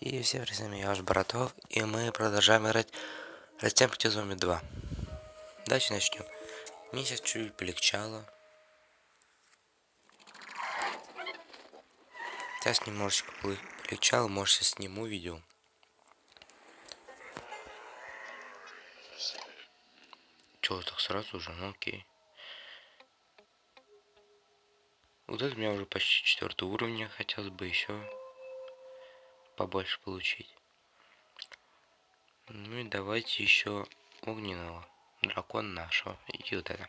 И всем привет, я ваш Братов, и мы продолжаем играть Растем против зомби 2. Дальше начнем. Мне сейчас чуть полегчало. Сейчас немножечко полегчало, может сейчас сниму видео. Чего так сразу же? Ну окей. Вот это у меня уже почти четвертый уровень, хотелось бы еще побольше получить. Ну и давайте еще огненного. Дракон нашего. И вот это.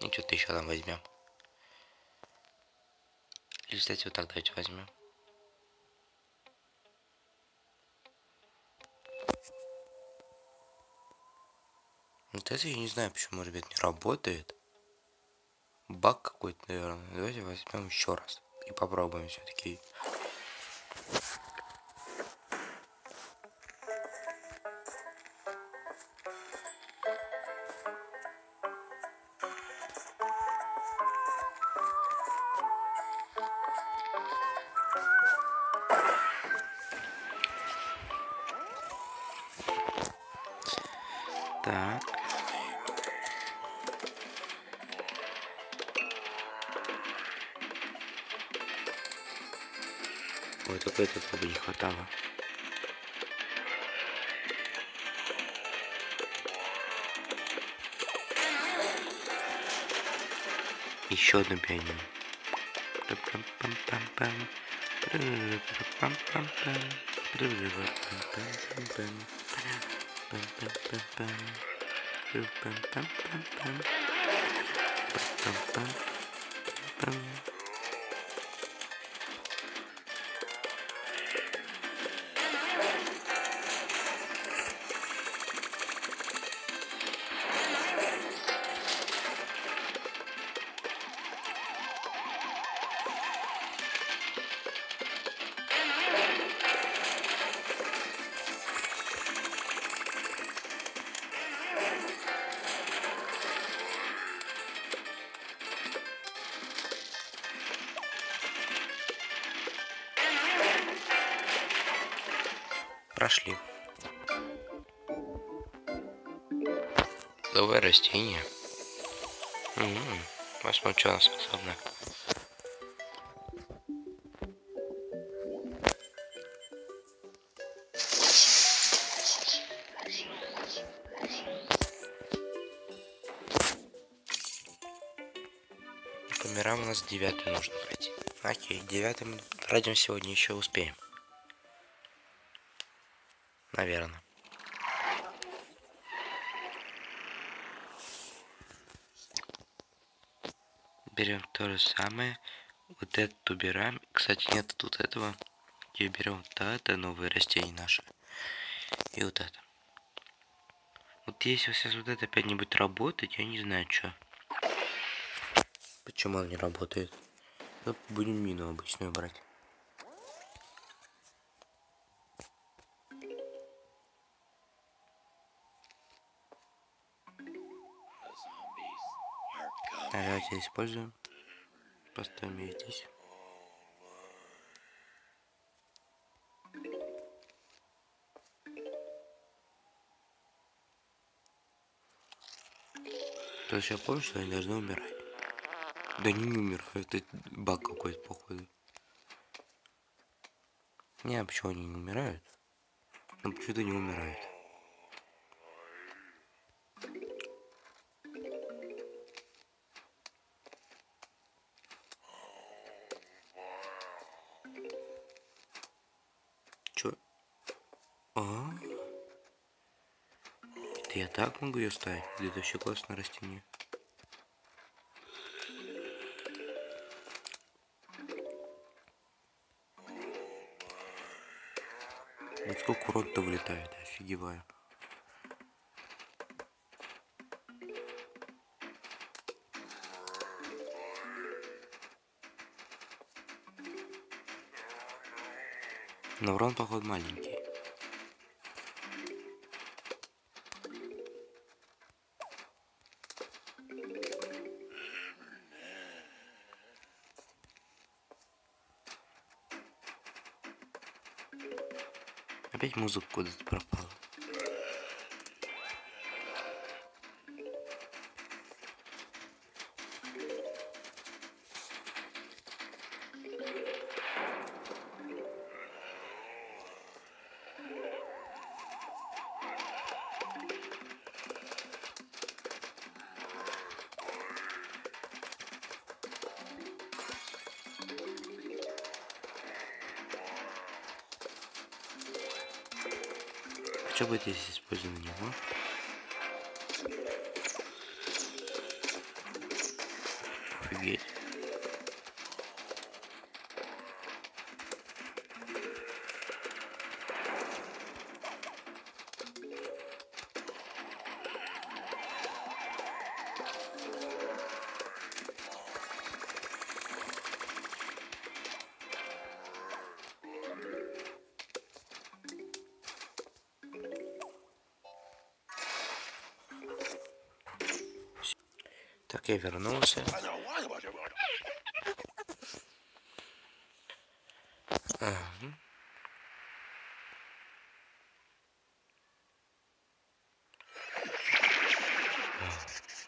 И что-то еще там возьмем. Или, кстати, вот так давайте возьмем. Вот это я не знаю, почему, ребят, не работает. Баг какой-то, наверное. Давайте возьмем еще раз. И попробуем все-таки. Так. Ой, только этого бы не хватало. Еще одно пианино. bum bum bum bum bum Прошли. Новое растение. М-м-м. Посмотрим, что она способна. По мирам у нас девятый нужно пройти. Окей, девятым пройдем сегодня еще успеем. Наверное. Берем то же самое. Вот это убираем. Кстати, нет тут этого. И берем вот это новое растение наше. И вот это. Вот если сейчас вот это опять не будет работать, я не знаю, что. Почему он не работает? Ну, будем мину обычную брать. Давайте используем. Поставим ее здесь. То есть я помню, что они должны умирать. Да они не умирают, это баг какой-то, походу. Не, а почему они не умирают? Ну почему-то не умирают. Это я так могу ее ставить? Это вообще классное растение. Вот сколько урон-то вылетает, офигеваю. Но урон, походу, маленький. Опять музыка куда-то пропала. Что будет, если используем него? Я вернулся. Ага.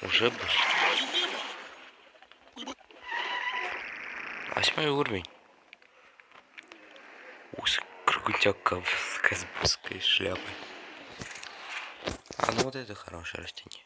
О, Уже босс. Восьмой уровень. Ус крутяка с космической шляпой. А ну вот это хорошее растение.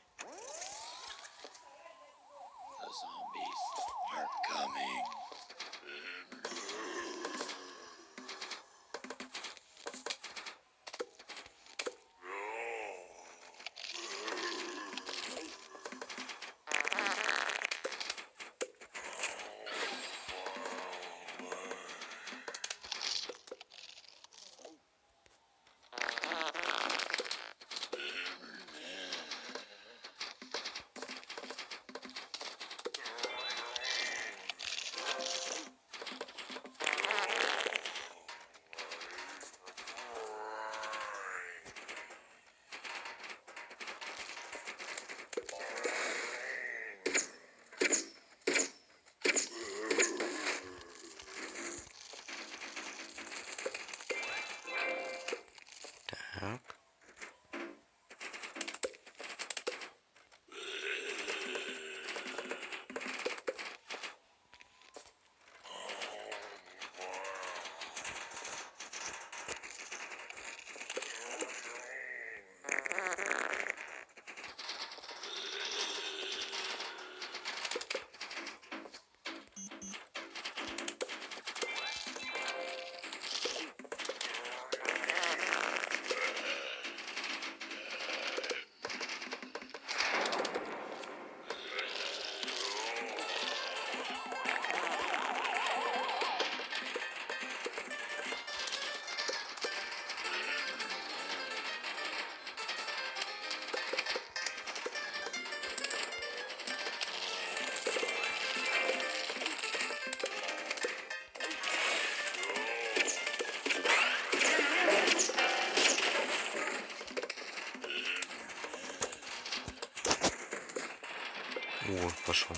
Вот, пошел.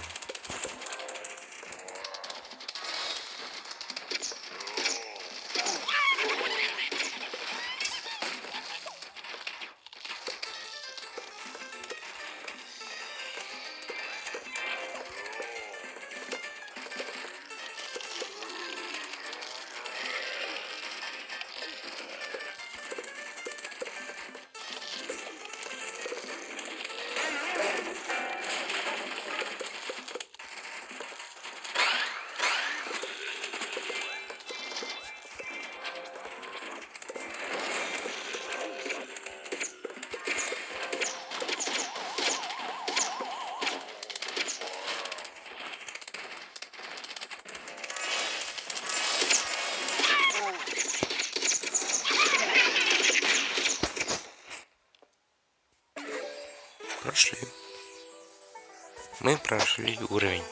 прошли уровень.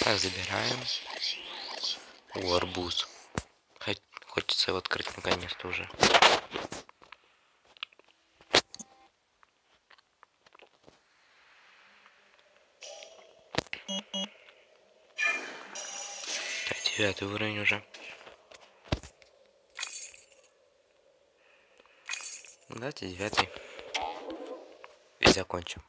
Так, забираем. О, арбуз. Хоть, хочется его открыть наконец-то уже. Так, девятый уровень уже. Давайте девятый. И закончим.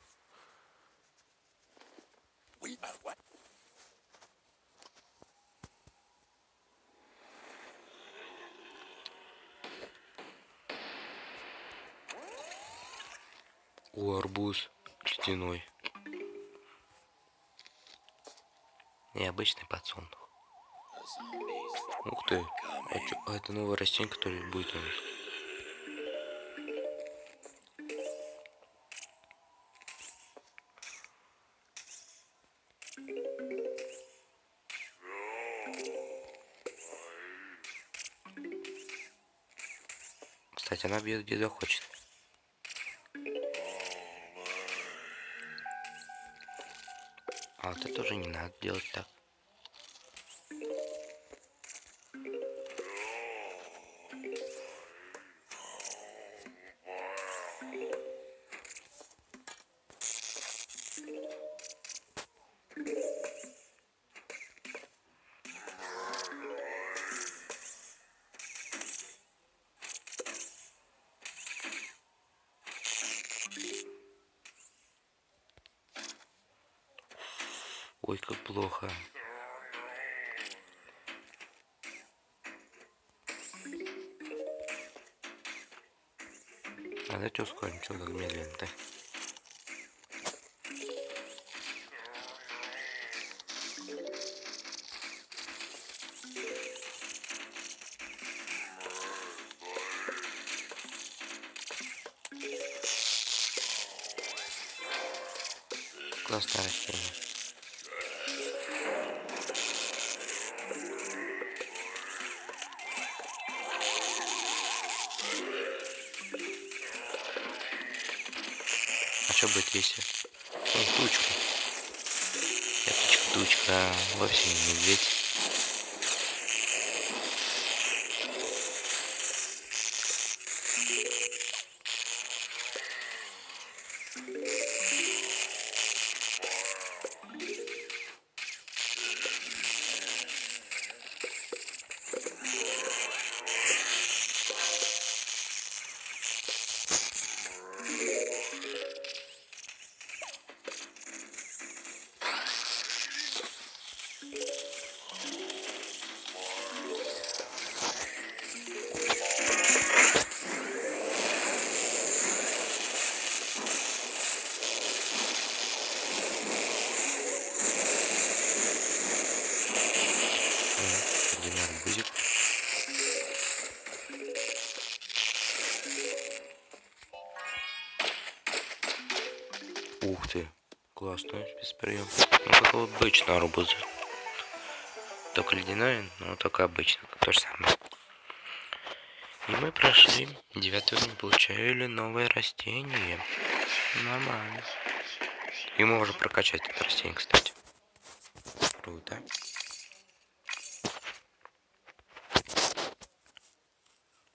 О, арбуз ледяной. Необычный подсолнух. Ух ты. А, чё- а это новое растение, которое будет у нас. Кстати, она бьет где захочет. А вот это тоже не надо делать так. Ой, как плохо. А давайте ускорим, что так медленно-то? Классное растение. Что будет если? Ну, тучка. Я тучка, тучка, а вовсе не медведь. Классно, без прием. Ну, как у обычного арбуза. Только ледяной, но только обычно, то же самое. И мы прошли девятый уровень, получили новое растение. Нормально. И мы можем прокачать это растение, кстати. Круто.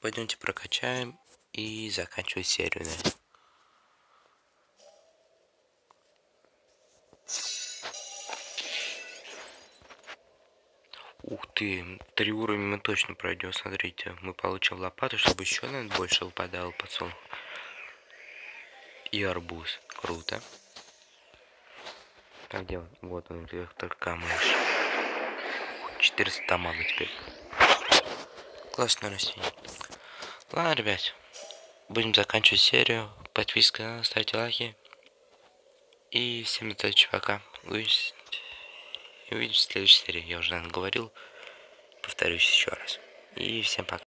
Пойдемте прокачаем и заканчивать серию, да. Ты, три уровня мы точно пройдем, смотрите. Мы получим лопату, чтобы еще, наверное, больше выпадало подсол. И арбуз. Круто. А где? Вот он, вектор камыш. 400 дамага теперь. Классное растение. Ладно, ребят. Будем заканчивать серию. Подписка, на канал, ставьте лайки. И всем удачи, пока. Увидимся. Увидимся в следующей серии. Я уже, наверное, говорил. Повторюсь еще раз. И всем пока.